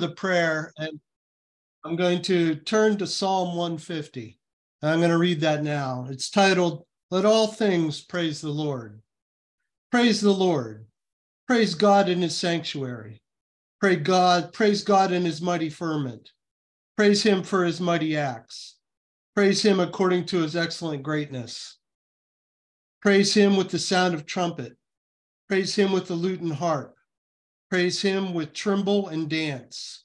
the prayer, and I'm going to turn to Psalm 150. I'm going to read that now. It's titled, Let All Things Praise the Lord. Praise the Lord. Praise God in his sanctuary. Pray God, praise God in his mighty firmament. Praise him for his mighty acts. Praise him according to his excellent greatness. Praise him with the sound of trumpet. Praise him with the lute and harp. Praise him with tremble and dance.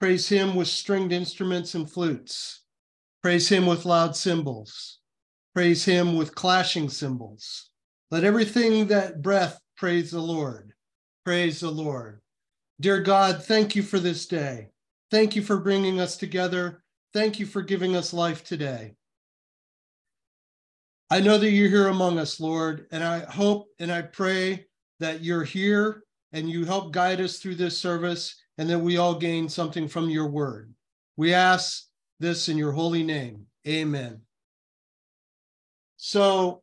Praise him with stringed instruments and flutes. Praise him with loud cymbals. Praise him with clashing cymbals. Let everything that breath praise the Lord. Praise the Lord. Dear God, thank you for this day. Thank you for bringing us together. Thank you for giving us life today. I know that you're here among us, Lord, and I hope and I pray that you're here and you help guide us through this service and that we all gain something from your word. We ask this in your holy name. Amen. So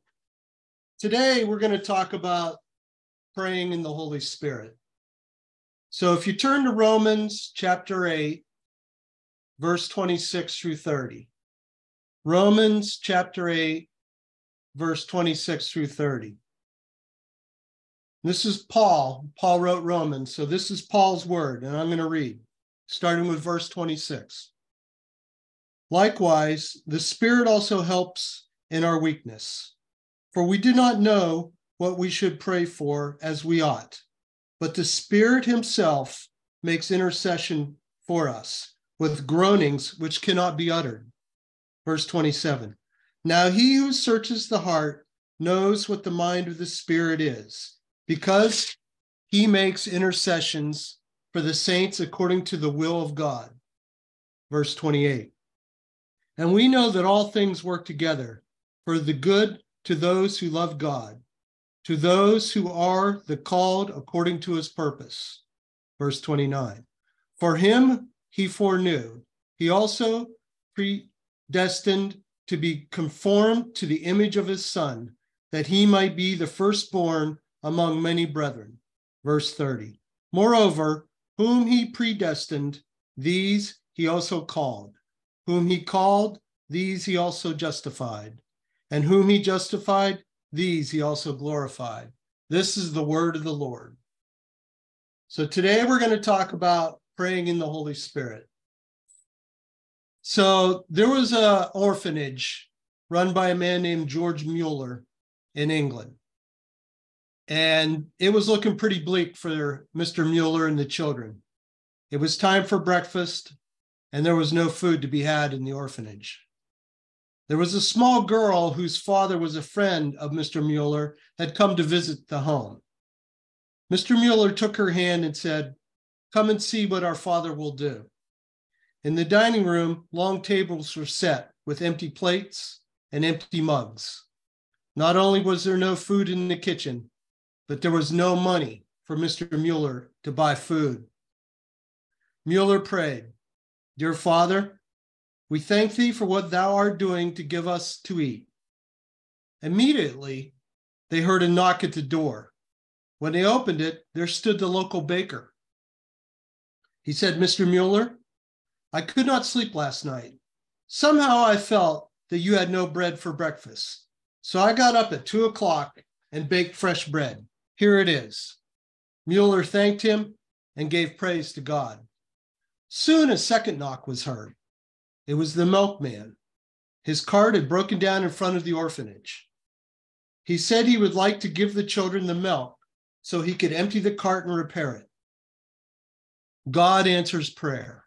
today we're going to talk about praying in the Holy Spirit. So if you turn to Romans chapter 8, verse 26 through 30. Romans chapter 8, verse 26 through 30. This is Paul. Paul wrote Romans. So this is Paul's word, and I'm going to read, starting with verse 26. Likewise, the Spirit also helps in our weakness, for we do not know what we should pray for as we ought, but the Spirit Himself makes intercession for us with groanings which cannot be uttered. Verse 27 Now he who searches the heart knows what the mind of the Spirit is, because he makes intercessions for the saints according to the will of God. Verse 28 And we know that all things work together for the good to those who love God, to those who are the called according to his purpose. Verse 29 For him he foreknew, he also predestined to be conformed to the image of his son, that he might be the firstborn among many brethren. Verse 30. Moreover, whom he predestined, these he also called. Whom he called, these he also justified. And whom he justified, these he also glorified. This is the word of the Lord. So today we're going to talk about praying in the Holy Spirit. So there was an orphanage run by a man named George Mueller in England. And it was looking pretty bleak for Mr. Mueller and the children. It was time for breakfast, and there was no food to be had in the orphanage. There was a small girl whose father was a friend of Mr. Mueller, had come to visit the home. Mr. Mueller took her hand and said, Come and see what our father will do. In the dining room, long tables were set with empty plates and empty mugs. Not only was there no food in the kitchen, but there was no money for Mr. Mueller to buy food. Mueller prayed, Dear Father, we thank thee for what thou art doing to give us to eat. Immediately, they heard a knock at the door. When they opened it, there stood the local baker. He said, Mr. Mueller, I could not sleep last night. Somehow I felt that you had no bread for breakfast. So I got up at two o'clock and baked fresh bread. Here it is. Mueller thanked him and gave praise to God. Soon a second knock was heard. It was the milkman. His cart had broken down in front of the orphanage. He said he would like to give the children the milk so he could empty the cart and repair it. God answers prayer.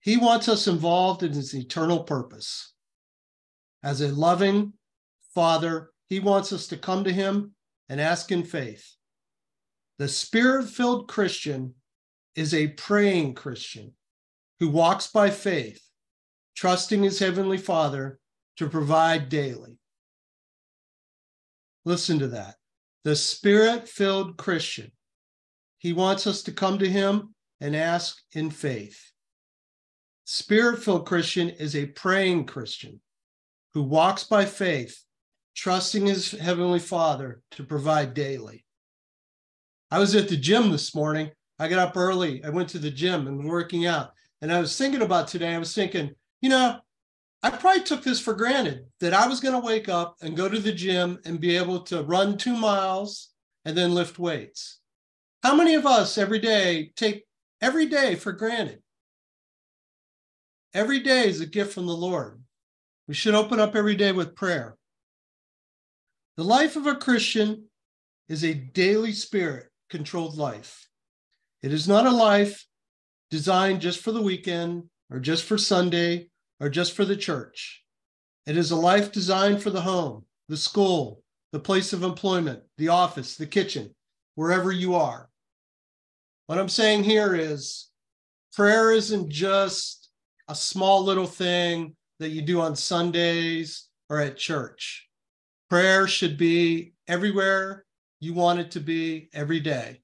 He wants us involved in his eternal purpose. As a loving father, he wants us to come to him and ask in faith. The spirit filled Christian is a praying Christian who walks by faith, trusting his heavenly Father to provide daily. Listen to that. The spirit filled Christian. He wants us to come to him and ask in faith. Spirit filled Christian is a praying Christian who walks by faith, trusting his heavenly father to provide daily. I was at the gym this morning. I got up early. I went to the gym and working out. And I was thinking about today, I was thinking, you know, I probably took this for granted that I was going to wake up and go to the gym and be able to run two miles and then lift weights. How many of us every day take every day for granted? Every day is a gift from the Lord. We should open up every day with prayer. The life of a Christian is a daily spirit controlled life. It is not a life designed just for the weekend or just for Sunday or just for the church. It is a life designed for the home, the school, the place of employment, the office, the kitchen, wherever you are. What I'm saying here is prayer isn't just a small little thing that you do on Sundays or at church. Prayer should be everywhere you want it to be every day.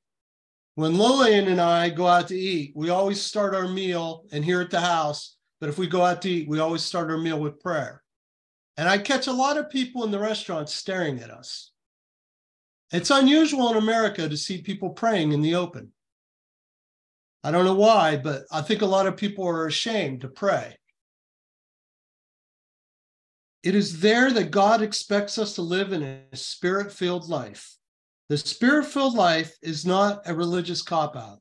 When Lilian and I go out to eat, we always start our meal and here at the house, but if we go out to eat, we always start our meal with prayer. And I catch a lot of people in the restaurant staring at us. It's unusual in America to see people praying in the open. I don't know why, but I think a lot of people are ashamed to pray. It is there that God expects us to live in a spirit filled life. The spirit filled life is not a religious cop out.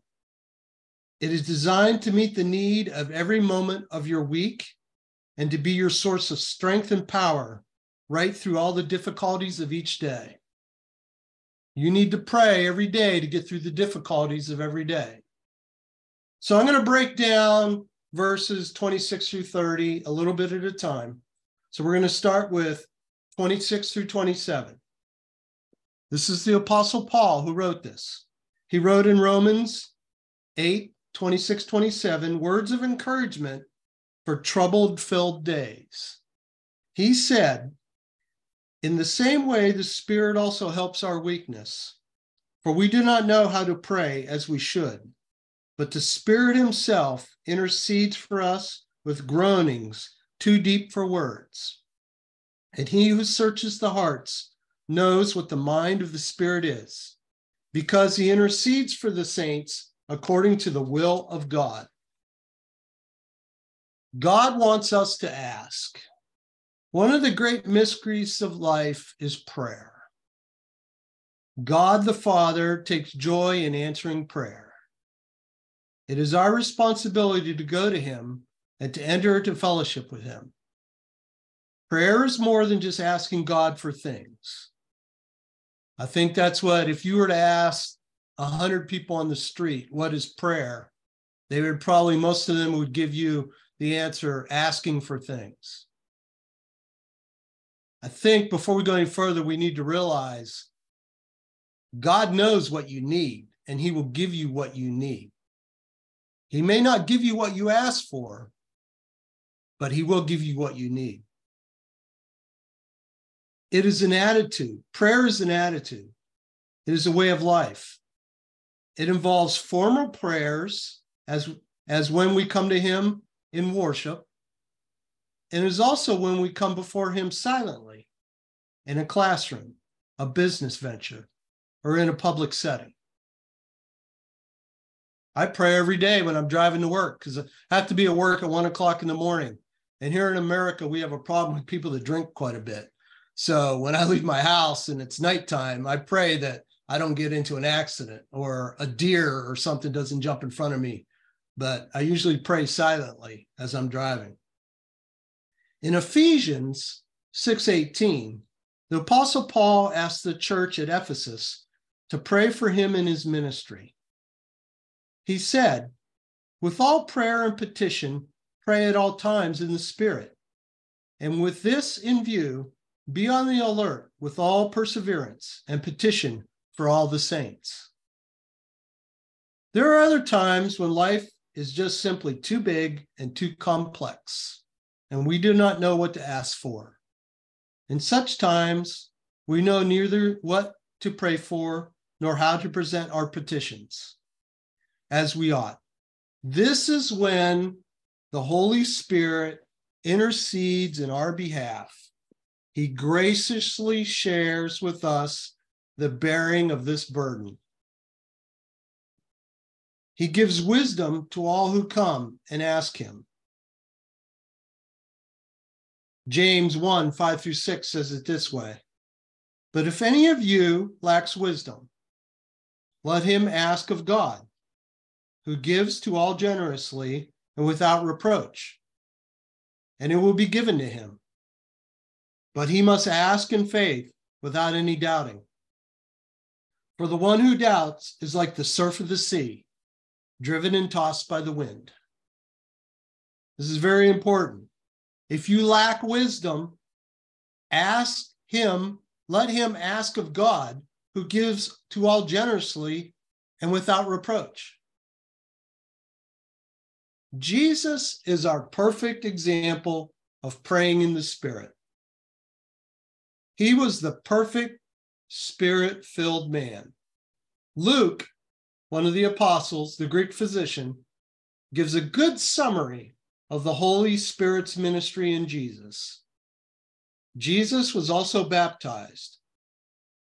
It is designed to meet the need of every moment of your week and to be your source of strength and power right through all the difficulties of each day. You need to pray every day to get through the difficulties of every day. So I'm going to break down verses 26 through 30 a little bit at a time. So we're going to start with 26 through 27. This is the Apostle Paul who wrote this. He wrote in Romans 8, 26, 27, words of encouragement for troubled filled days. He said, In the same way, the Spirit also helps our weakness, for we do not know how to pray as we should, but the Spirit Himself intercedes for us with groanings too deep for words. And He who searches the hearts knows what the mind of the Spirit is, because He intercedes for the saints according to the will of God. God wants us to ask. One of the great mysteries of life is prayer. God the Father takes joy in answering prayer. It is our responsibility to go to Him and to enter into fellowship with Him. Prayer is more than just asking God for things. I think that's what, if you were to ask 100 people on the street, what is prayer? They would probably, most of them would give you the answer asking for things. I think before we go any further, we need to realize God knows what you need and he will give you what you need. He may not give you what you ask for, but he will give you what you need. It is an attitude. Prayer is an attitude, it is a way of life. It involves formal prayers as, as when we come to him in worship. And it is also when we come before Him silently in a classroom, a business venture, or in a public setting. I pray every day when I'm driving to work because I have to be at work at one o'clock in the morning. And here in America, we have a problem with people that drink quite a bit. So when I leave my house and it's nighttime, I pray that I don't get into an accident or a deer or something doesn't jump in front of me but I usually pray silently as I'm driving. In Ephesians 6:18, the apostle Paul asked the church at Ephesus to pray for him in his ministry. He said, "With all prayer and petition, pray at all times in the spirit. And with this in view, be on the alert with all perseverance and petition for all the saints." There are other times when life is just simply too big and too complex, and we do not know what to ask for. In such times, we know neither what to pray for nor how to present our petitions as we ought. This is when the Holy Spirit intercedes in our behalf. He graciously shares with us the bearing of this burden. He gives wisdom to all who come and ask him. James 1 5 through 6 says it this way But if any of you lacks wisdom, let him ask of God, who gives to all generously and without reproach, and it will be given to him. But he must ask in faith without any doubting. For the one who doubts is like the surf of the sea, driven and tossed by the wind. This is very important. If you lack wisdom, ask him, let him ask of God, who gives to all generously and without reproach. Jesus is our perfect example of praying in the Spirit. He was the perfect spirit filled man. Luke, one of the apostles, the Greek physician, gives a good summary of the Holy Spirit's ministry in Jesus. Jesus was also baptized,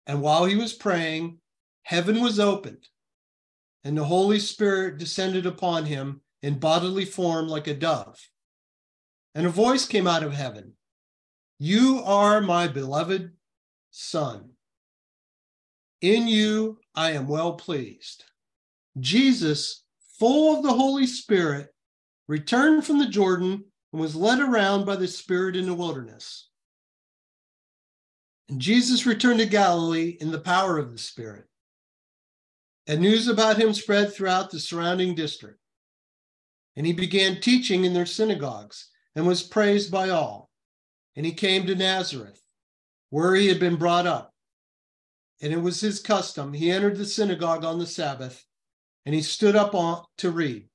and while he was praying, heaven was opened, and the Holy Spirit descended upon him in bodily form like a dove. And a voice came out of heaven You are my beloved Son. In you I am well pleased. Jesus, full of the Holy Spirit, returned from the Jordan and was led around by the Spirit in the wilderness. And Jesus returned to Galilee in the power of the Spirit. And news about him spread throughout the surrounding district. And he began teaching in their synagogues and was praised by all. And he came to Nazareth, where he had been brought up. And it was his custom. He entered the synagogue on the Sabbath and he stood up on, to read.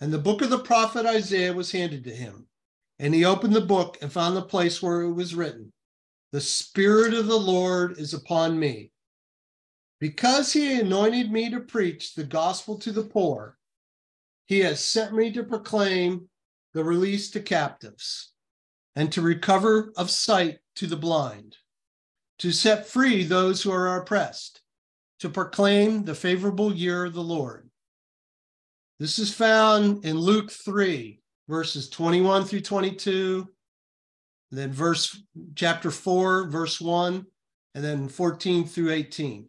And the book of the prophet Isaiah was handed to him. And he opened the book and found the place where it was written The Spirit of the Lord is upon me, because he anointed me to preach the gospel to the poor. He has sent me to proclaim the release to captives and to recover of sight to the blind, to set free those who are oppressed, to proclaim the favorable year of the Lord. This is found in Luke 3, verses 21 through 22, then verse chapter 4, verse 1, and then 14 through 18.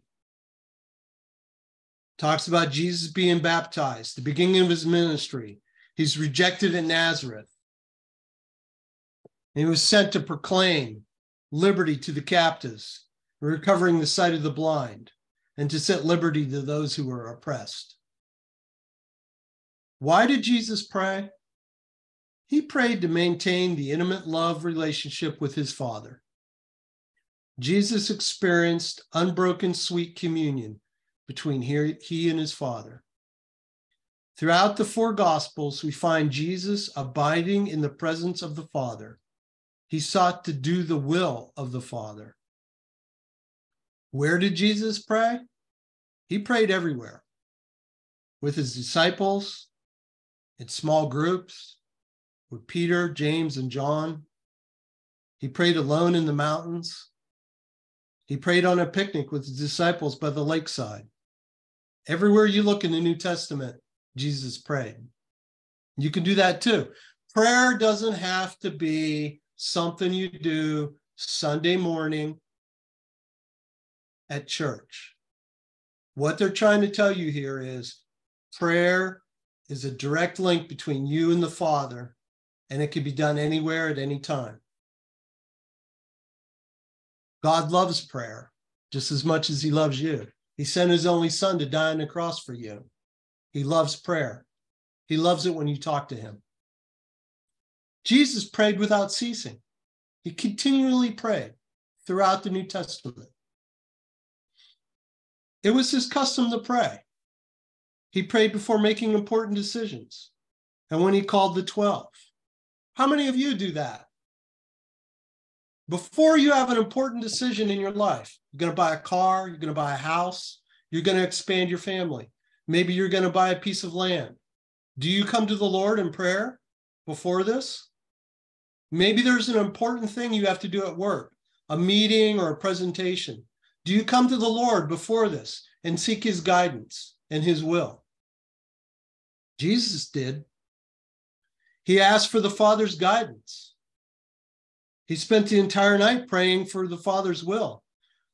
Talks about Jesus being baptized, the beginning of his ministry. He's rejected in Nazareth. And he was sent to proclaim liberty to the captives, recovering the sight of the blind, and to set liberty to those who were oppressed. Why did Jesus pray? He prayed to maintain the intimate love relationship with his Father. Jesus experienced unbroken sweet communion between he and his Father. Throughout the four Gospels, we find Jesus abiding in the presence of the Father. He sought to do the will of the Father. Where did Jesus pray? He prayed everywhere with his disciples, in small groups with Peter, James, and John. He prayed alone in the mountains. He prayed on a picnic with his disciples by the lakeside. Everywhere you look in the New Testament, Jesus prayed. You can do that too. Prayer doesn't have to be something you do Sunday morning at church. What they're trying to tell you here is prayer is a direct link between you and the Father, and it can be done anywhere at any time. God loves prayer just as much as he loves you. He sent his only son to die on the cross for you. He loves prayer. He loves it when you talk to him. Jesus prayed without ceasing. He continually prayed throughout the New Testament. It was his custom to pray. He prayed before making important decisions and when he called the 12. How many of you do that? Before you have an important decision in your life, you're going to buy a car, you're going to buy a house, you're going to expand your family. Maybe you're going to buy a piece of land. Do you come to the Lord in prayer before this? Maybe there's an important thing you have to do at work, a meeting or a presentation. Do you come to the Lord before this and seek his guidance? and his will. Jesus did. He asked for the Father's guidance. He spent the entire night praying for the Father's will.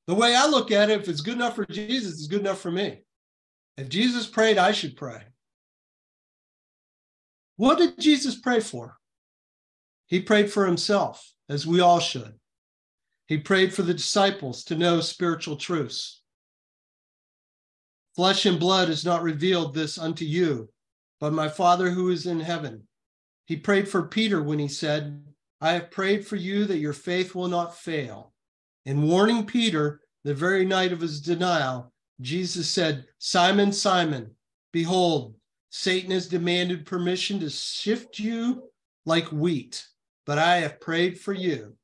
The way I look at it, if it's good enough for Jesus, it's good enough for me. If Jesus prayed, I should pray. What did Jesus pray for? He prayed for himself, as we all should. He prayed for the disciples to know spiritual truths. Flesh and blood has not revealed this unto you, but my Father who is in heaven. He prayed for Peter when he said, I have prayed for you that your faith will not fail. In warning Peter, the very night of his denial, Jesus said, Simon, Simon, behold, Satan has demanded permission to shift you like wheat, but I have prayed for you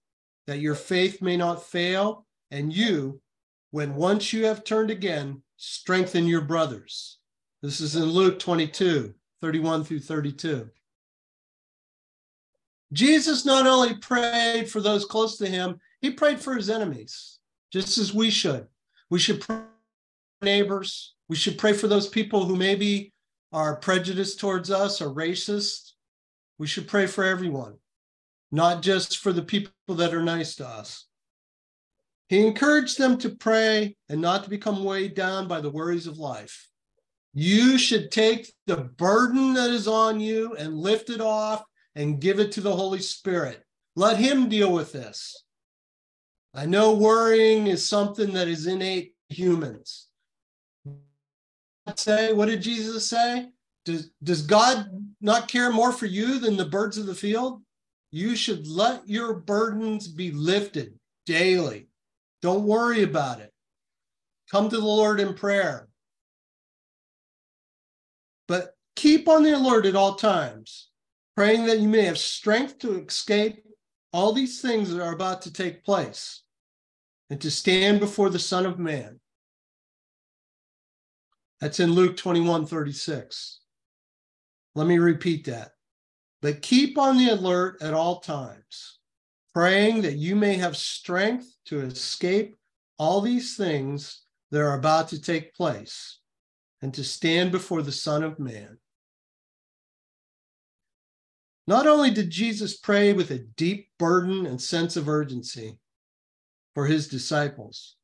that your faith may not fail, and you, when once you have turned again, strengthen your brothers. This is in Luke 22, 31 through 32. Jesus not only prayed for those close to him, he prayed for his enemies, just as we should. We should pray for neighbors. We should pray for those people who maybe are prejudiced towards us or racist. We should pray for everyone, not just for the people that are nice to us. He encouraged them to pray and not to become weighed down by the worries of life. You should take the burden that is on you and lift it off and give it to the Holy Spirit. Let Him deal with this. I know worrying is something that is innate humans. Say, what did Jesus say? Does, does God not care more for you than the birds of the field? You should let your burdens be lifted daily. Don't worry about it. Come to the Lord in prayer. But keep on the alert at all times praying that you may have strength to escape all these things that are about to take place and to stand before the Son of Man. That's in Luke 21 36. Let me repeat that. But keep on the alert at all times, praying that you may have strength to escape all these things that are about to take place and to stand before the Son of Man. Not only did Jesus pray with a deep burden and sense of urgency for his disciples,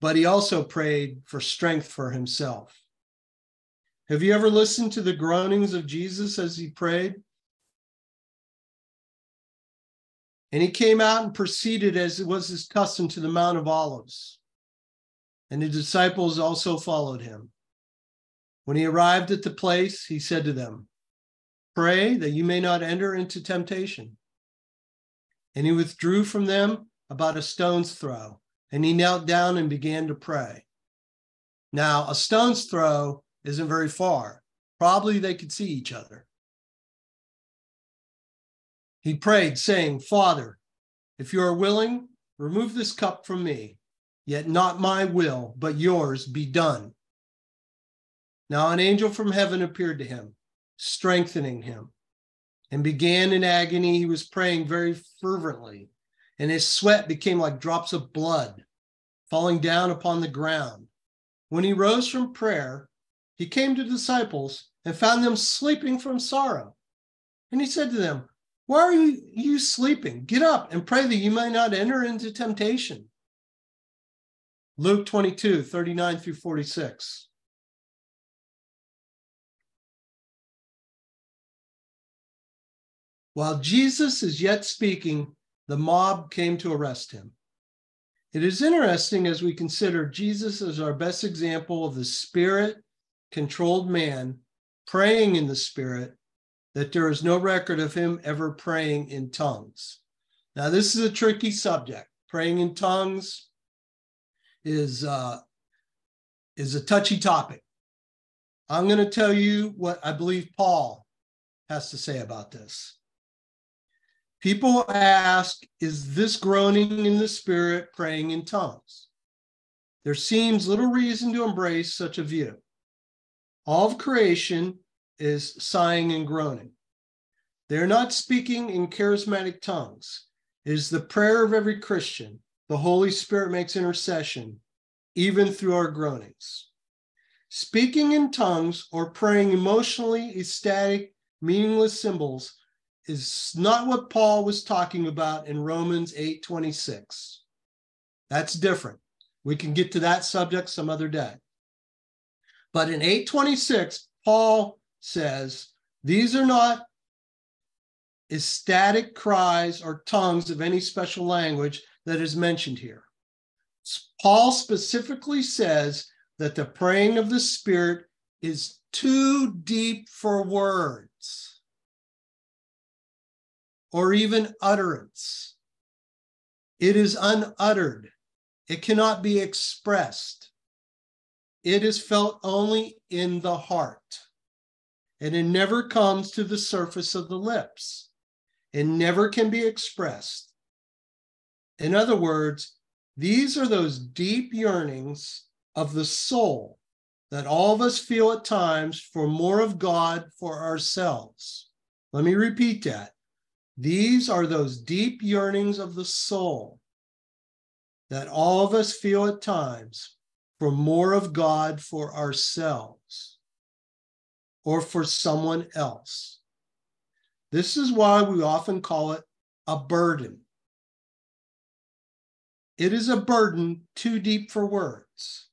but he also prayed for strength for himself. Have you ever listened to the groanings of Jesus as he prayed? And he came out and proceeded, as it was his custom, to the Mount of Olives. And the disciples also followed him. When he arrived at the place, he said to them, Pray that you may not enter into temptation. And he withdrew from them about a stone's throw, and he knelt down and began to pray. Now, a stone's throw isn't very far. Probably they could see each other. He prayed, saying, Father, if you are willing, remove this cup from me, yet not my will, but yours be done. Now an angel from heaven appeared to him strengthening him. And began in agony, he was praying very fervently, and his sweat became like drops of blood falling down upon the ground. When he rose from prayer, he came to the disciples and found them sleeping from sorrow. And he said to them, Why are you, sleeping? Get up and pray that you may not enter into temptation. Luke 22, 39 through 46. While Jesus is yet speaking, the mob came to arrest him. It is interesting as we consider Jesus as our best example of the spirit controlled man praying in the spirit that there is no record of him ever praying in tongues. Now, this is a tricky subject. Praying in tongues is, uh, is a touchy topic. I'm going to tell you what I believe Paul has to say about this. People ask, is this groaning in the spirit praying in tongues? There seems little reason to embrace such a view. All of creation is sighing and groaning. They're not speaking in charismatic tongues. It is the prayer of every Christian. The Holy Spirit makes intercession, even through our groanings. Speaking in tongues or praying emotionally ecstatic, meaningless symbols is not what Paul was talking about in Romans 8:26. That's different. We can get to that subject some other day. But in 826, Paul says, these are not ecstatic cries or tongues of any special language that is mentioned here. Paul specifically says that the praying of the Spirit is too deep for words or even utterance. It is unuttered, it cannot be expressed. It is felt only in the heart, and it never comes to the surface of the lips. It never can be expressed. In other words, these are those deep yearnings of the soul that all of us feel at times for more of God for ourselves. Let me repeat that. These are those deep yearnings of the soul that all of us feel at times for more of God for ourselves or for someone else. This is why we often call it a burden. It is a burden too deep for words.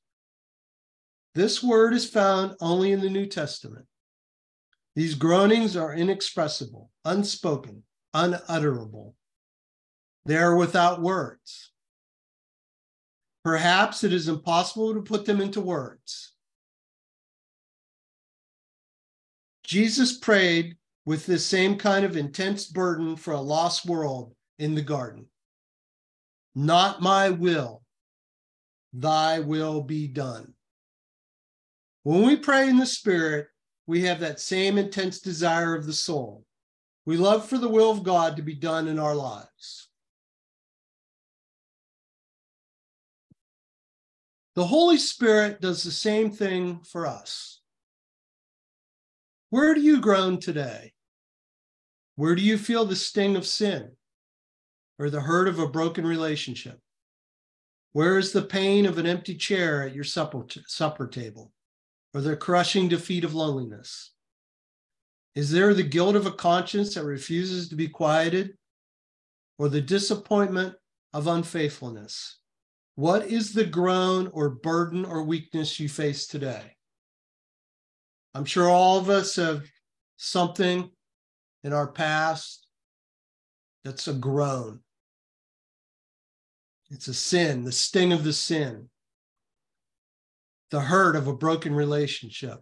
This word is found only in the New Testament. These groanings are inexpressible, unspoken, unutterable. They are without words. Perhaps it is impossible to put them into words. Jesus prayed with this same kind of intense burden for a lost world in the garden. Not my will, thy will be done. When we pray in the Spirit, we have that same intense desire of the soul. We love for the will of God to be done in our lives. The Holy Spirit does the same thing for us. Where do you groan today? Where do you feel the sting of sin or the hurt of a broken relationship? Where is the pain of an empty chair at your supper, supper table or the crushing defeat of loneliness? Is there the guilt of a conscience that refuses to be quieted or the disappointment of unfaithfulness? What is the groan or burden or weakness you face today? I'm sure all of us have something in our past that's a groan. It's a sin, the sting of the sin, the hurt of a broken relationship,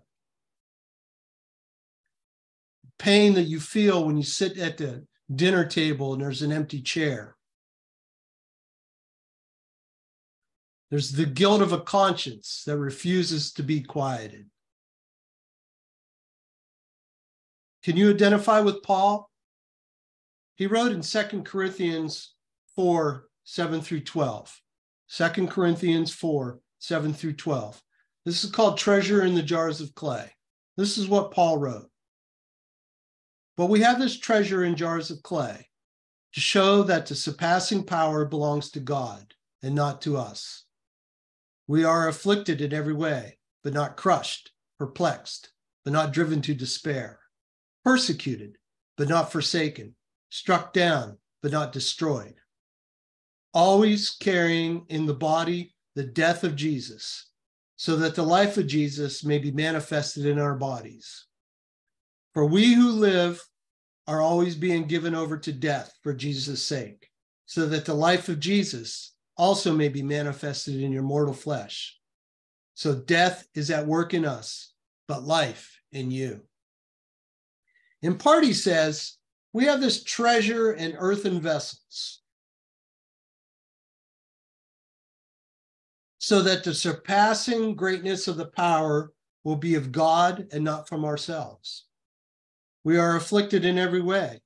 pain that you feel when you sit at the dinner table and there's an empty chair. There's the guilt of a conscience that refuses to be quieted. Can you identify with Paul? He wrote in Second Corinthians 4 7 through 12. 2 Corinthians 4 7 through 12. This is called Treasure in the Jars of Clay. This is what Paul wrote. But we have this treasure in jars of clay to show that the surpassing power belongs to God and not to us. We are afflicted in every way, but not crushed, perplexed, but not driven to despair persecuted, but not forsaken, struck down, but not destroyed. Always carrying in the body the death of Jesus, so that the life of Jesus may be manifested in our bodies. For we who live are always being given over to death for Jesus' sake, so that the life of Jesus also may be manifested in your mortal flesh. So death is at work in us, but life in you. In part, he says, we have this treasure in earthen vessels so that the surpassing greatness of the power will be of God and not from ourselves. We are afflicted in every way,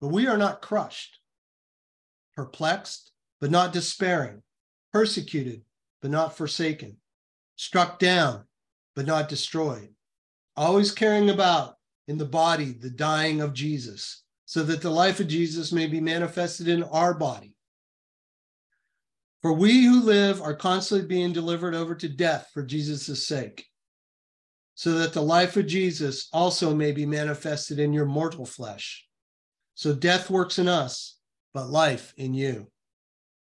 but we are not crushed, perplexed, but not despairing, persecuted, but not forsaken, struck down, but not destroyed, always carrying about in the body the dying of Jesus, so that the life of Jesus may be manifested in our body. For we who live are constantly being delivered over to death for Jesus' sake, so that the life of Jesus also may be manifested in your mortal flesh. So death works in us, but life in you.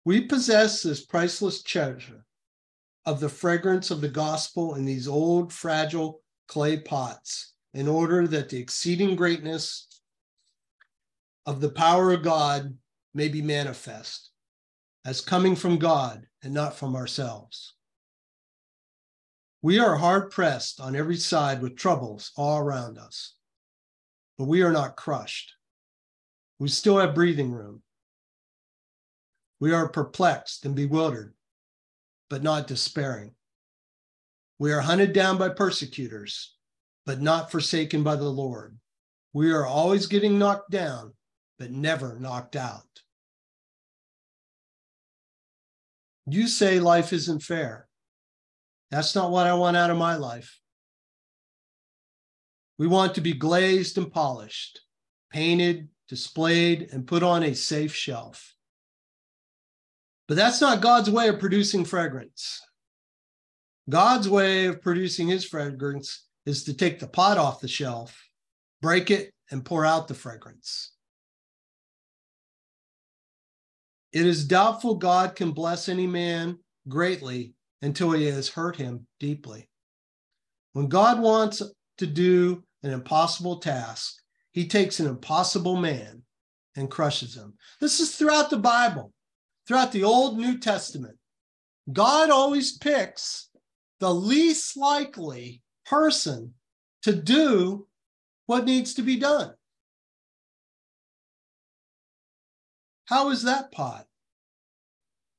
We possess this priceless treasure of the fragrance of the gospel in these old, fragile clay pots, in order that the exceeding greatness of the power of God may be manifest as coming from God and not from ourselves. We are hard pressed on every side with troubles all around us, but we are not crushed. We still have breathing room. We are perplexed and bewildered, but not despairing. We are hunted down by persecutors, but not forsaken by the Lord. We are always getting knocked down, but never knocked out. You say life isn't fair. That's not what I want out of my life. We want to be glazed and polished, painted, displayed, and put on a safe shelf. But that's not God's way of producing fragrance. God's way of producing his fragrance is to take the pot off the shelf, break it, and pour out the fragrance. It is doubtful God can bless any man greatly until he has hurt him deeply. When God wants to do an impossible task, he takes an impossible man and crushes him. This is throughout the Bible, throughout the Old New Testament. God always picks the least likely person to do what needs to be done. How is that pot?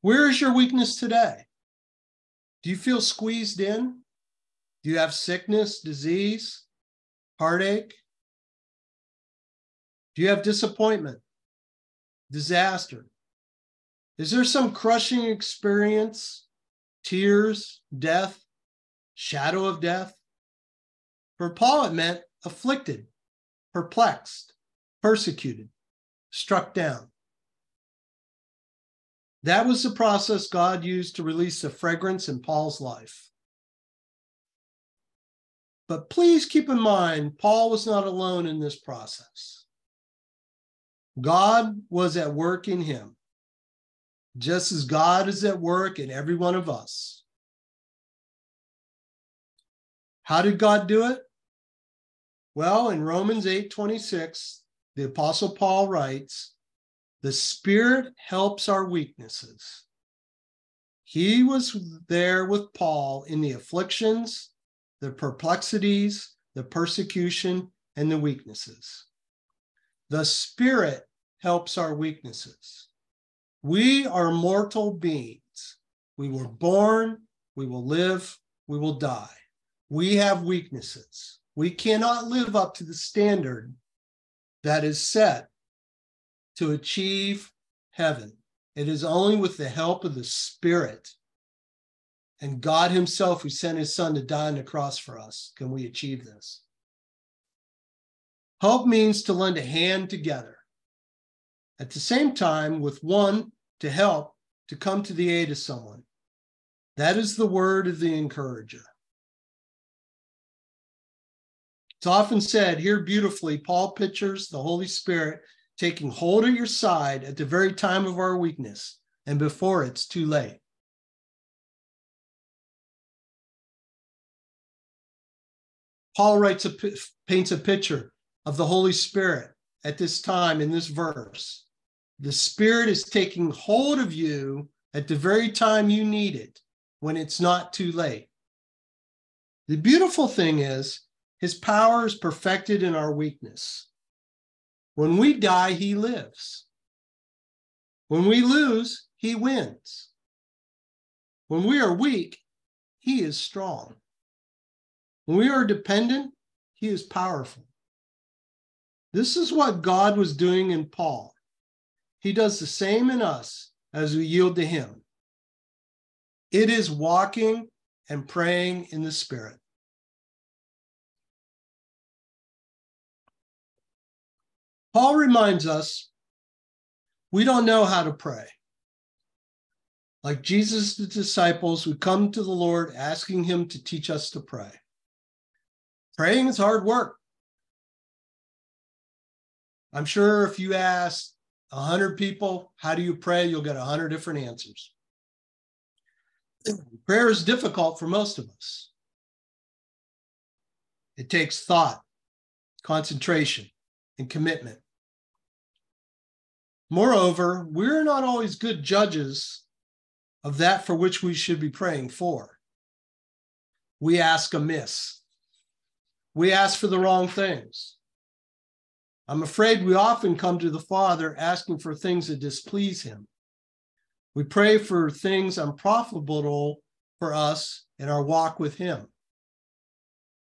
Where is your weakness today? Do you feel squeezed in? Do you have sickness, disease, heartache? Do you have disappointment, disaster? Is there some crushing experience, tears, death, shadow of death? For Paul, it meant afflicted, perplexed, persecuted, struck down. That was the process God used to release the fragrance in Paul's life. But please keep in mind, Paul was not alone in this process. God was at work in him, just as God is at work in every one of us. How did God do it? Well, in Romans 8 26, the Apostle Paul writes, the Spirit helps our weaknesses. He was there with Paul in the afflictions, the perplexities, the persecution, and the weaknesses. The Spirit helps our weaknesses. We are mortal beings. We were born, we will live, we will die. We have weaknesses. We cannot live up to the standard that is set to achieve heaven. It is only with the help of the Spirit and God Himself, who sent His Son to die on the cross for us, can we achieve this. Help means to lend a hand together. At the same time, with one to help to come to the aid of someone. That is the word of the encourager. It's often said here beautifully, Paul pictures the Holy Spirit taking hold of your side at the very time of our weakness and before it's too late. Paul writes a paints a picture of the Holy Spirit at this time in this verse. The Spirit is taking hold of you at the very time you need it when it's not too late. The beautiful thing is, his power is perfected in our weakness. When we die, he lives. When we lose, he wins. When we are weak, he is strong. When we are dependent, he is powerful. This is what God was doing in Paul. He does the same in us as we yield to him. It is walking and praying in the Spirit. Paul reminds us we don't know how to pray. Like Jesus' the disciples, we come to the Lord asking him to teach us to pray. Praying is hard work. I'm sure if you ask 100 people, how do you pray? You'll get 100 different answers. Prayer is difficult for most of us. It takes thought, concentration, and commitment. Moreover, we're not always good judges of that for which we should be praying for. We ask amiss. We ask for the wrong things. I'm afraid we often come to the Father asking for things that displease Him. We pray for things unprofitable for us in our walk with Him.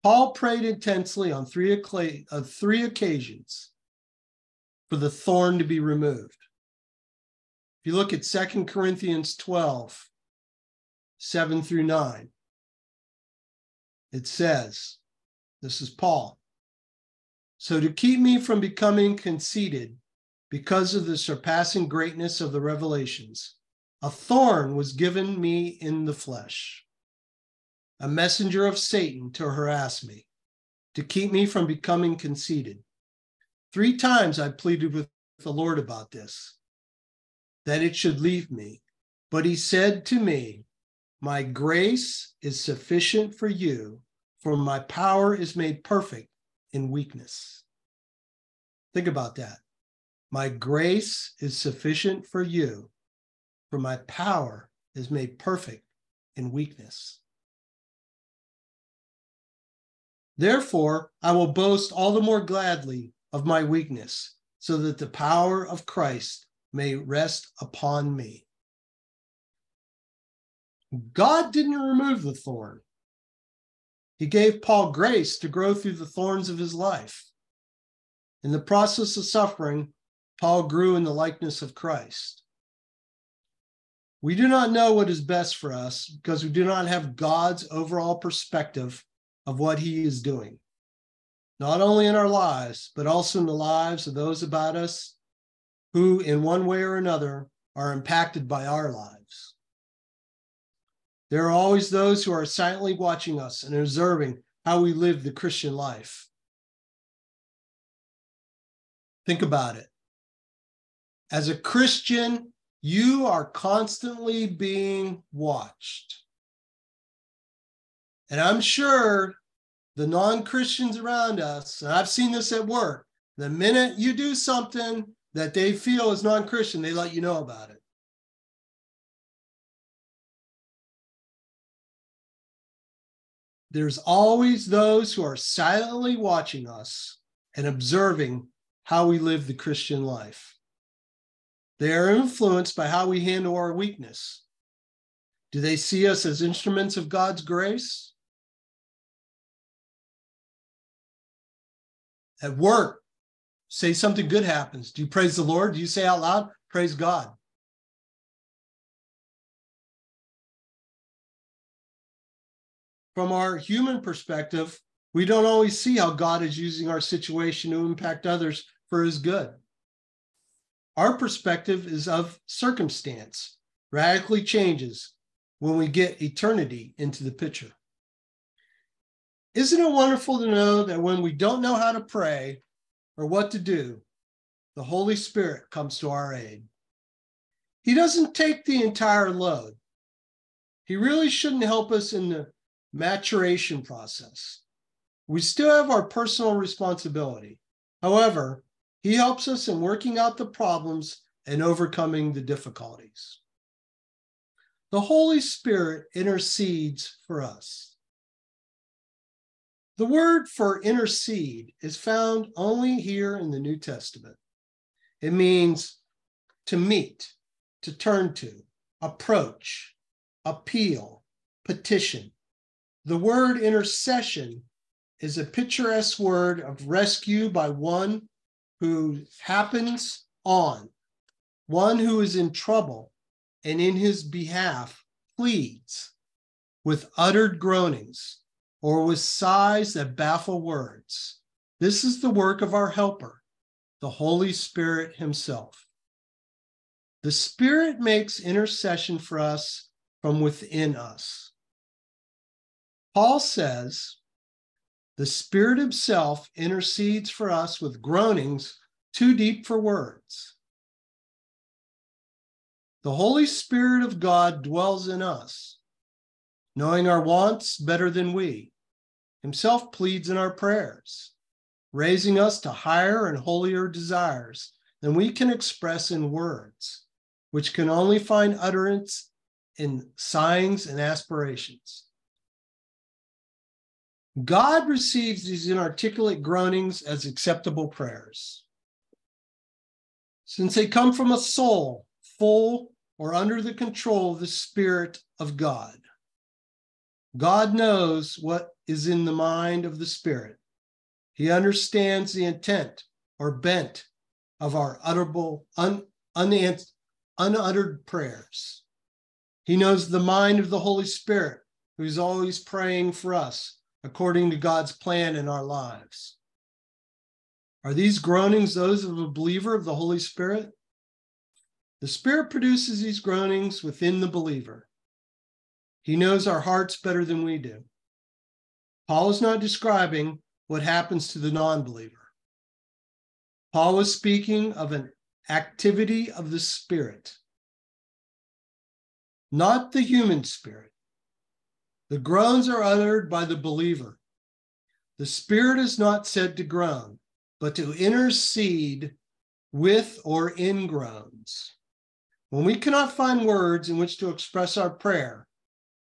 Paul prayed intensely on three, three occasions for the thorn to be removed. If you look at 2 Corinthians 12, 7 through 9, it says, This is Paul. So, to keep me from becoming conceited because of the surpassing greatness of the revelations, a thorn was given me in the flesh, a messenger of Satan to harass me, to keep me from becoming conceited. Three times I pleaded with the Lord about this, that it should leave me. But he said to me, My grace is sufficient for you, for my power is made perfect in weakness. Think about that. My grace is sufficient for you, for my power is made perfect in weakness. Therefore, I will boast all the more gladly of my weakness, so that the power of Christ may rest upon me. God didn't remove the thorn, he gave Paul grace to grow through the thorns of his life. In the process of suffering, Paul grew in the likeness of Christ. We do not know what is best for us because we do not have God's overall perspective of what he is doing, not only in our lives, but also in the lives of those about us who, in one way or another, are impacted by our lives. There are always those who are silently watching us and observing how we live the Christian life. Think about it. As a Christian, you are constantly being watched. And I'm sure the non Christians around us, and I've seen this at work, the minute you do something that they feel is non Christian, they let you know about it. There's always those who are silently watching us and observing how we live the Christian life. They are influenced by how we handle our weakness. Do they see us as instruments of God's grace? At work, say something good happens. Do you praise the Lord? Do you say out loud, praise God? from our human perspective, we don't always see how God is using our situation to impact others for his good. Our perspective is of circumstance, radically changes when we get eternity into the picture. Isn't it wonderful to know that when we don't know how to pray or what to do, the Holy Spirit comes to our aid? He doesn't take the entire load. He really shouldn't help us in the maturation process. We still have our personal responsibility. However, he helps us in working out the problems and overcoming the difficulties. The Holy Spirit intercedes for us. The word for intercede is found only here in the New Testament. It means to meet, to turn to, approach, appeal, petition, the word intercession is a picturesque word of rescue by one who happens on, one who is in trouble and in his behalf pleads with uttered groanings or with sighs that baffle words. This is the work of our helper, the Holy Spirit himself. The Spirit makes intercession for us from within us. Paul says The Spirit Himself intercedes for us with groanings too deep for words. The Holy Spirit of God dwells in us, knowing our wants better than we. Himself pleads in our prayers, raising us to higher and holier desires than we can express in words, which can only find utterance in sighings and aspirations. God receives these inarticulate groanings as acceptable prayers. Since they come from a soul full or under the control of the Spirit of God. God knows what is in the mind of the Spirit. He understands the intent or bent of our utterable, un, unuttered prayers. He knows the mind of the Holy Spirit, who's always praying for us according to God's plan in our lives. Are these groanings those of a believer of the Holy Spirit? The Spirit produces these groanings within the believer. He knows our hearts better than we do. Paul is not describing what happens to the non believer. Paul is speaking of an activity of the Spirit, not the human spirit. The groans are uttered by the believer. The Spirit is not said to groan, but to intercede with or in groans. When we cannot find words in which to express our prayer,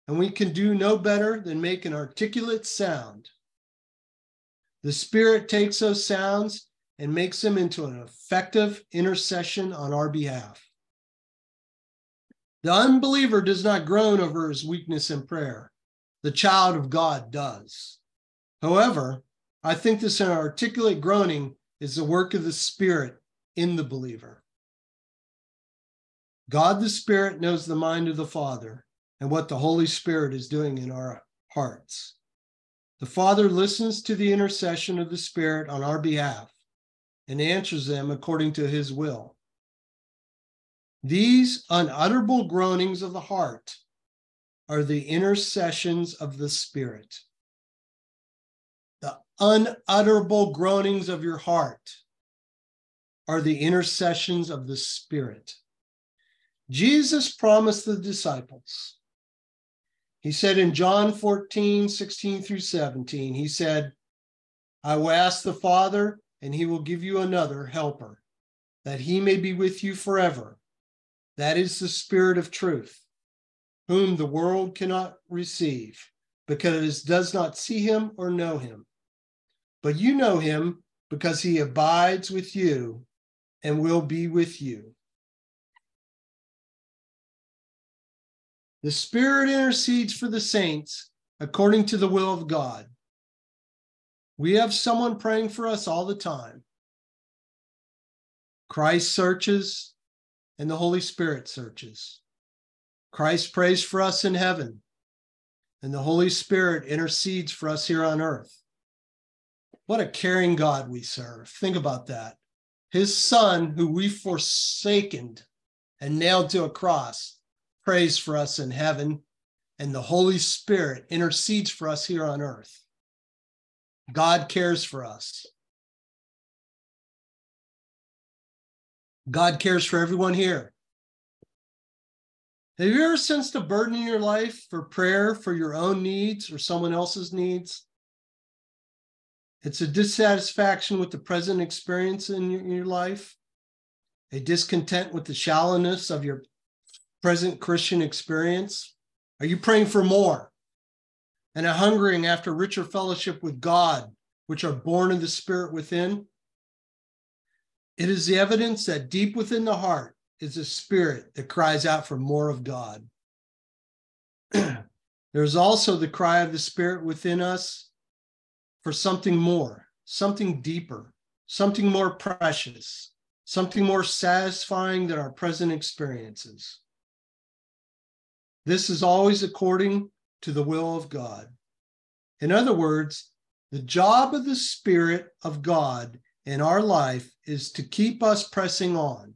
and we can do no better than make an articulate sound, the Spirit takes those sounds and makes them into an effective intercession on our behalf. The unbeliever does not groan over his weakness in prayer. The child of God does. However, I think this articulate groaning is the work of the Spirit in the believer. God the Spirit knows the mind of the Father and what the Holy Spirit is doing in our hearts. The Father listens to the intercession of the Spirit on our behalf and answers them according to his will. These unutterable groanings of the heart are the intercessions of the Spirit. The unutterable groanings of your heart are the intercessions of the Spirit. Jesus promised the disciples. He said in John 14, 16 through 17, he said, I will ask the Father, and he will give you another helper, that he may be with you forever. That is the Spirit of truth, whom the world cannot receive, because it does not see him or know him. But you know him because he abides with you and will be with you. The Spirit intercedes for the saints according to the will of God. We have someone praying for us all the time. Christ searches and the Holy Spirit searches. Christ prays for us in heaven, and the Holy Spirit intercedes for us here on earth. What a caring God we serve. Think about that. His Son, who we forsaken and nailed to a cross, prays for us in heaven, and the Holy Spirit intercedes for us here on earth. God cares for us. God cares for everyone here. Have you ever sensed a burden in your life for prayer for your own needs or someone else's needs? It's a dissatisfaction with the present experience in your, in your life, a discontent with the shallowness of your present Christian experience? Are you praying for more and a hungering after richer fellowship with God, which are born of the Spirit within? It is the evidence that deep within the heart is a spirit that cries out for more of God. There's also the cry of the Spirit within us for something more, something deeper, something more precious, something more satisfying than our present experiences. This is always according to the will of God. In other words, the job of the Spirit of God in our life is to keep us pressing on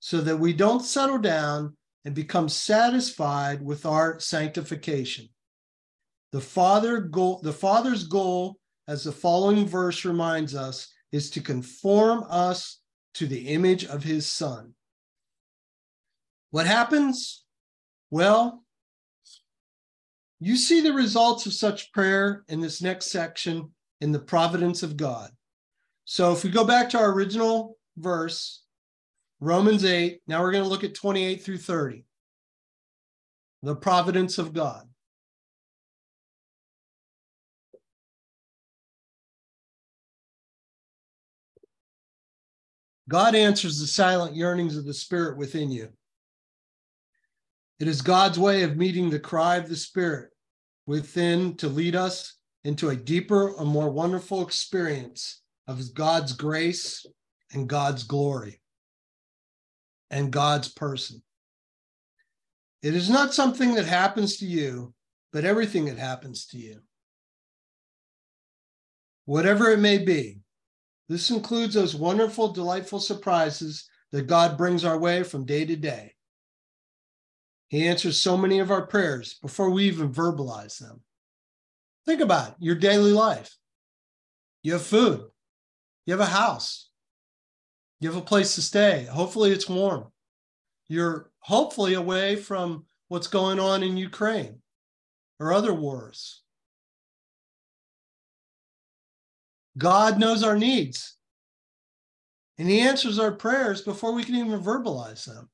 so that we don't settle down and become satisfied with our sanctification. The, Father goal, the Father's goal as the following verse reminds us, is to conform us to the image of his son. What happens? Well, you see the results of such prayer in this next section in the providence of God. So if we go back to our original verse, Romans 8, now we're going to look at 28 through 30. The providence of God. God answers the silent yearnings of the spirit within you. It is God's way of meeting the cry of the spirit within to lead us into a deeper and more wonderful experience of God's grace and God's glory and God's person. It is not something that happens to you, but everything that happens to you. Whatever it may be, this includes those wonderful, delightful surprises that God brings our way from day to day. He answers so many of our prayers before we even verbalize them. Think about it, your daily life. You have food, you have a house, you have a place to stay. Hopefully, it's warm. You're hopefully away from what's going on in Ukraine or other wars. God knows our needs, and He answers our prayers before we can even verbalize them.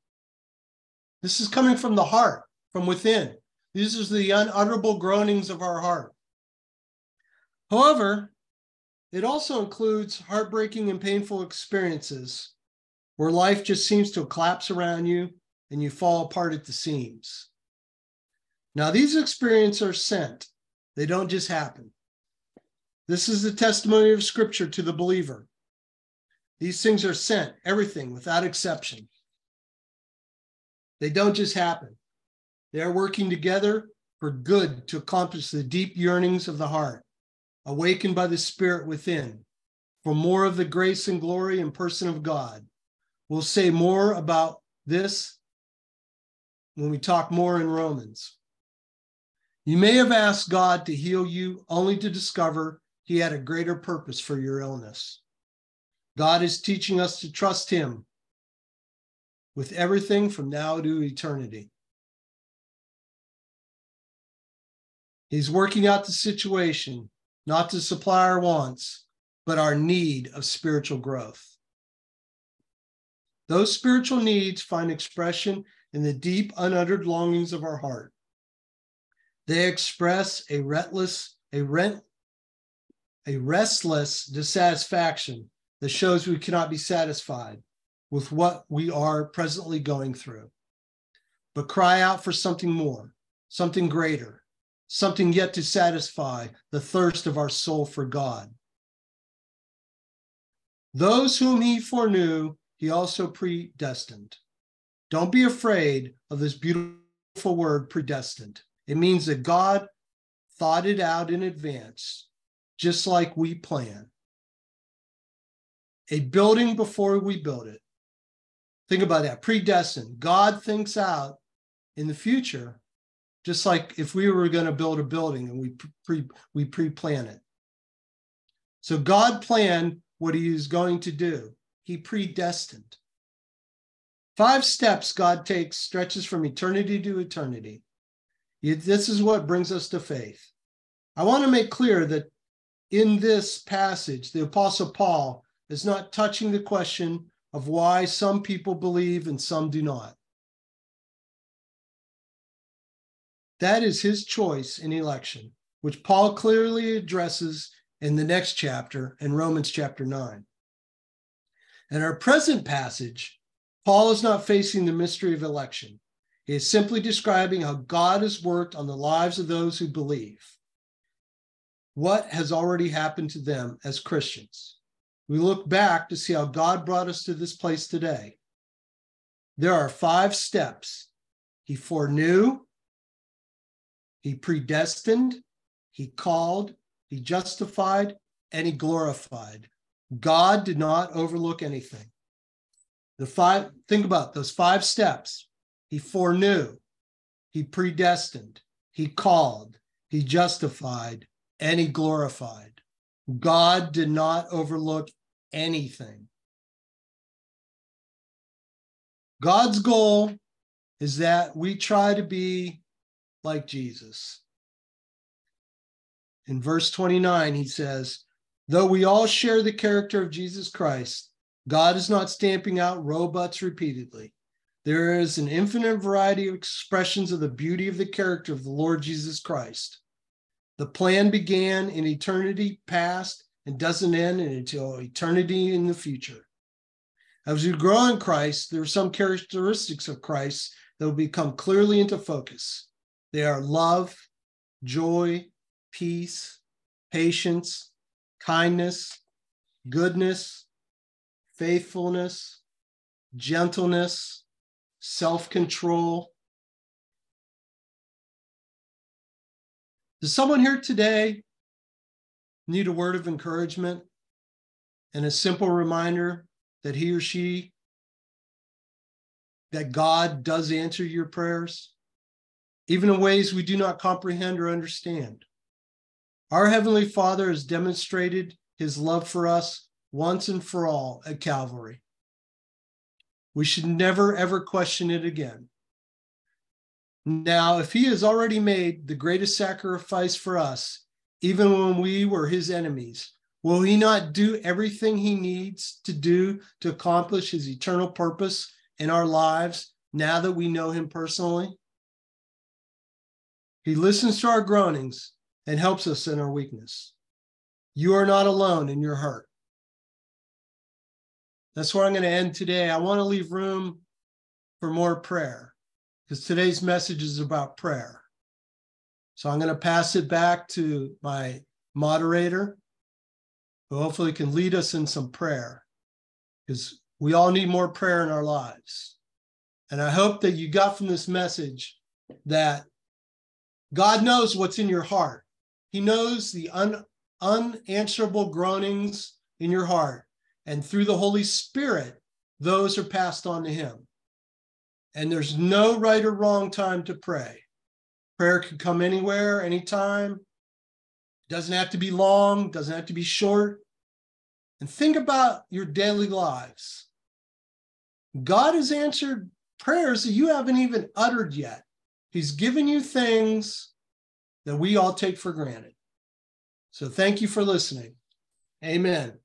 This is coming from the heart, from within. These are the unutterable groanings of our heart. However, it also includes heartbreaking and painful experiences where life just seems to collapse around you and you fall apart at the seams. Now, these experiences are sent, they don't just happen. This is the testimony of Scripture to the believer. These things are sent, everything without exception. They don't just happen. They are working together for good to accomplish the deep yearnings of the heart, awakened by the Spirit within, for more of the grace and glory and person of God. We'll say more about this when we talk more in Romans. You may have asked God to heal you only to discover he had a greater purpose for your illness. God is teaching us to trust him with everything from now to eternity. He's working out the situation, not to supply our wants, but our need of spiritual growth. Those spiritual needs find expression in the deep, unuttered longings of our heart. They express a restless, a rent, a restless dissatisfaction that shows we cannot be satisfied with what we are presently going through, but cry out for something more, something greater, something yet to satisfy the thirst of our soul for God. Those whom he foreknew, he also predestined. Don't be afraid of this beautiful word, predestined. It means that God thought it out in advance, just like we plan. A building before we build it, Think about that predestined. God thinks out in the future, just like if we were going to build a building and we pre we pre-plan it. So God planned what he is going to do. He predestined. Five steps God takes stretches from eternity to eternity. This is what brings us to faith. I want to make clear that in this passage, the Apostle Paul is not touching the question of why some people believe and some do not. That is his choice in election, which Paul clearly addresses in the next chapter in Romans chapter 9. In our present passage, Paul is not facing the mystery of election. He is simply describing how God has worked on the lives of those who believe. What has already happened to them as Christians? We look back to see how God brought us to this place today. There are five steps He foreknew, He predestined, He called, He justified, and He glorified. God did not overlook anything. The five, think about those five steps. He foreknew, He predestined, He called, He justified, and He glorified. God did not overlook anything. God's goal is that we try to be like Jesus. In verse 29, he says, Though we all share the character of Jesus Christ, God is not stamping out robots repeatedly. There is an infinite variety of expressions of the beauty of the character of the Lord Jesus Christ. The plan began in eternity past and doesn't end until eternity in the future. As we grow in Christ, there are some characteristics of Christ that will become clearly into focus. They are love, joy, peace, patience, kindness, goodness, faithfulness, gentleness, self control. Does someone here today need a word of encouragement and a simple reminder that he or she, that God does answer your prayers, even in ways we do not comprehend or understand? Our Heavenly Father has demonstrated his love for us once and for all at Calvary. We should never, ever question it again. Now, if he has already made the greatest sacrifice for us, even when we were his enemies, will he not do everything he needs to do to accomplish his eternal purpose in our lives now that we know him personally? He listens to our groanings and helps us in our weakness. You are not alone in your hurt. That's where I'm going to end today. I want to leave room for more prayer because today's message is about prayer. So I'm going to pass it back to my moderator, who hopefully can lead us in some prayer because we all need more prayer in our lives. And I hope that you got from this message that God knows what's in your heart. He knows the un, unanswerable groanings in your heart. And through the Holy Spirit, those are passed on to Him. And there's no right or wrong time to pray. Prayer can come anywhere, anytime. Doesn't have to be long, doesn't have to be short. And think about your daily lives. God has answered prayers that you haven't even uttered yet. He's given you things that we all take for granted. So thank you for listening. Amen.